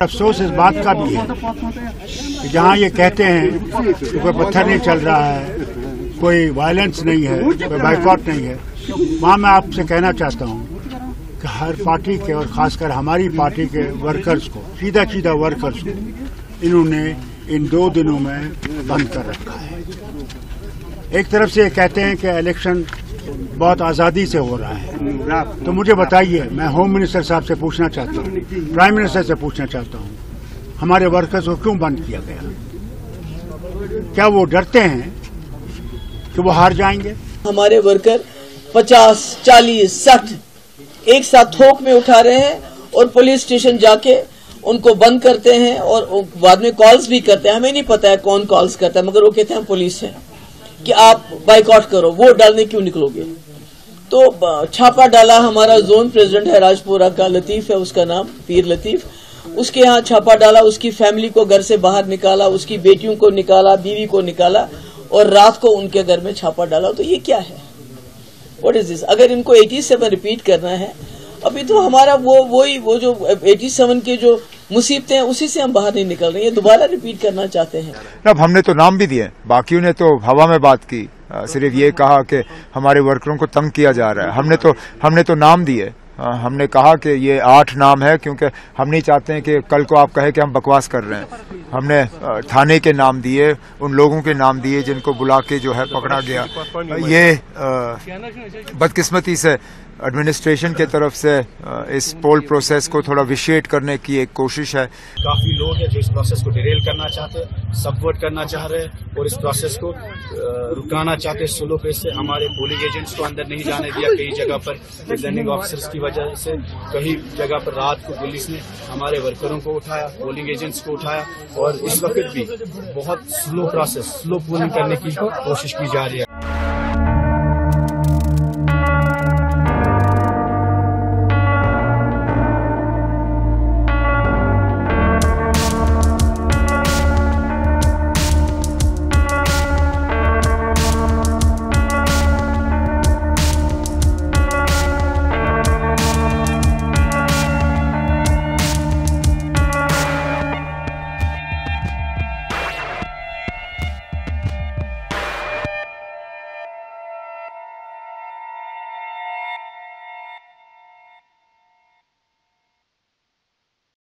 अफसोस इस बात का भी है कि जहाँ ये कहते हैं कि कोई पत्थर नहीं चल रहा है, कोई वायलेंस नहीं है, कोई बाइकआउट नहीं है, वहाँ मैं आपसे कहना चाहता हूँ कि हर पार्टी के और खासकर हमारी पार्टी के वर्कर्स को सीधा सीधा वर्कर्स को, इन्होंने इन दो दिनों में बंद कर रखा है। एक तरफ़ से ये कहते हैं कि इलेक्शन बहुत आज़ादी से हो रहा है। तो मुझे बताइए मैं होम मिनिस्टर साहब से पूछना चाहता हूँ प्राइम मिनिस्टर से पूछना चाहता हूँ हमारे वर्कर्स को क्यों बंद किया गया? क्या वो डरते हैं कि वो हार जाएँगे? हमारे वर्कर 50, 40, 60 एक साथ थोक में उठा रहे हैं और पुलिस स्टेशन जाके उनको बंद करते हैं और बाद में कॉल्स भी करते हैं। हमें नहीं पता है कौन कॉल्स करता है मगर वो कहते हैं पुलिस है। कि आप बाइकआउट करो वोट डालने क्यों निकलोगे? तो छापा डाला हमारा जोन प्रेसिडेंट है राजपुरा का, लतीफ है उसका नाम, पीर लतीफ। उसके यहाँ छापा डाला, उसकी फैमिली को घर से बाहर निकाला, उसकी बेटियों को निकाला, बीवी को निकाला और रात को उनके घर में छापा डाला। तो ये क्या है? वट इज़ दिस अगर इनको 87 रिपीट करना है, अभी तो हमारा वो, वही, वो जो 87 के जो मुसीबतें हैं, उसी से हम बाहर नहीं निकल रहे हैं। दोबारा रिपीट करना चाहते हैं। अब हमने तो नाम भी दिए, बाकियों ने तो हवा में बात की। सिर्फ़ ये कहा कि हमारे वर्करों को तंग किया जा रहा है। हमने तो हमने तो नाम दिए। हमने कहा कि ये आठ नाम है, क्योंकि हम नहीं चाहते हैं कि कल को आप कहें कि हम बकवास कर रहे हैं। हमने थाने के नाम दिए, उन लोगों के नाम दिए जिनको बुला के जो है पकड़ा गया। ये बदकिस्मती से एडमिनिस्ट्रेशन के तरफ़ से इस पोल प्रोसेस को थोड़ा विशेट करने की एक कोशिश है। काफ़ी लोग हैं जो इस प्रोसेस को डिरेल करना चाहते हैं सबवर्ट करना चाह रहे हैं और इस प्रोसेस को रुकाना चाहते स्लो पेस से। हमारे पोलिंग एजेंट्स को अंदर नहीं जाने दिया कई जगह पर। रिटर्निंग ऑफिसर्स की वजह से कई जगह पर रात को पुलिस ने हमारे वर्करों को उठाया पोलिंग एजेंट्स को उठाया और इस वक्त भी बहुत स्लो प्रोसेस स्लो पोलिंग करने की कोशिश की जा रही है।